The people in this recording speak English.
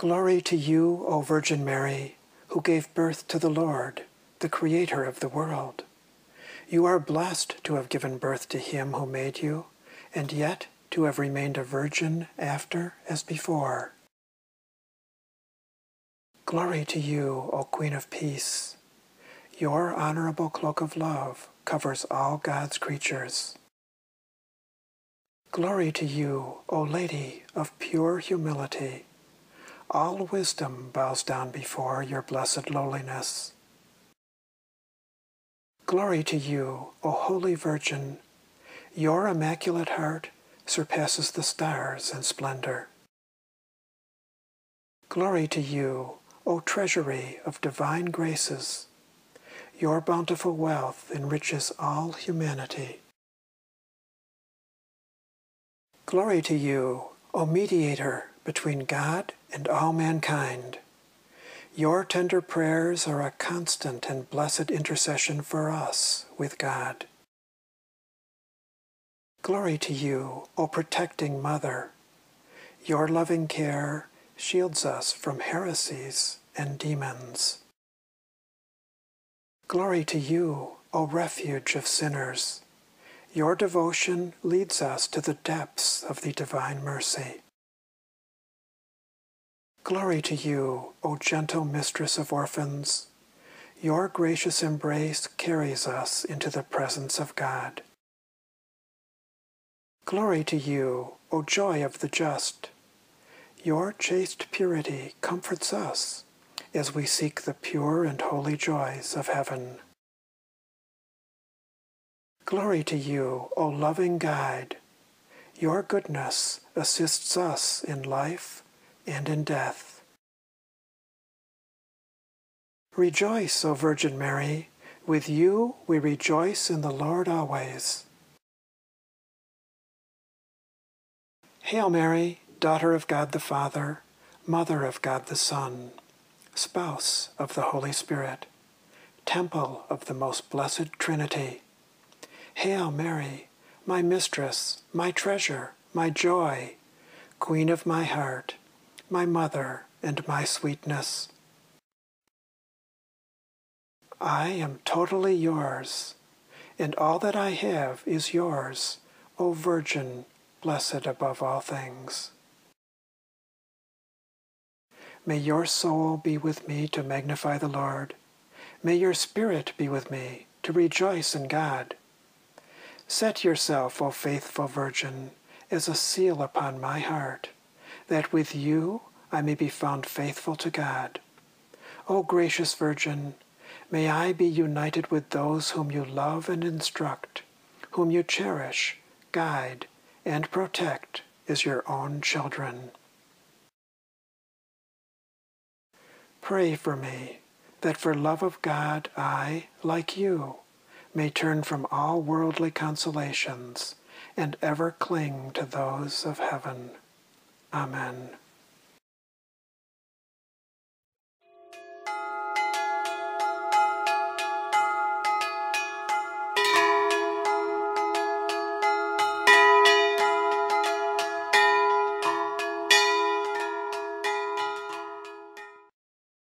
Glory to you, O Virgin Mary, who gave birth to the Lord, the Creator of the world. You are blessed to have given birth to him who made you, and yet to have remained a virgin after as before. Glory to you, O Queen of Peace. Your honorable cloak of love covers all God's creatures. Glory to you, O Lady of pure humility. All wisdom bows down before your blessed lowliness. Glory to you, O Holy Virgin. Your immaculate heart surpasses the stars in splendor. Glory to you, O treasury of divine graces. Your bountiful wealth enriches all humanity. Glory to you, O mediator between God and all mankind. Your tender prayers are a constant and blessed intercession for us with God. Glory to you, O protecting Mother. Your loving care shields us from heresies and demons. Glory to you, O refuge of sinners. Your devotion leads us to the depths of the divine mercy. Glory to you, O gentle mistress of orphans. Your gracious embrace carries us into the presence of God. Glory to you, O joy of the just. Your chaste purity comforts us as we seek the pure and holy joys of heaven. Glory to you, O loving guide. Your goodness assists us in life and in death. Rejoice, O Virgin Mary, with you we rejoice in the Lord always. Hail Mary, daughter of God the Father, mother of God the Son, spouse of the Holy Spirit, temple of the most blessed Trinity. Hail Mary, my mistress, my treasure, my joy, queen of my heart, my mother, and my sweetness. I am totally yours, and all that I have is yours, O Virgin, blessed above all things. May your soul be with me to magnify the Lord. May your spirit be with me to rejoice in God. Set yourself, O faithful Virgin, as a seal upon my heart that with you I may be found faithful to God. O gracious Virgin, may I be united with those whom you love and instruct, whom you cherish, guide, and protect as your own children. Pray for me that for love of God I, like you, may turn from all worldly consolations and ever cling to those of heaven. Amen.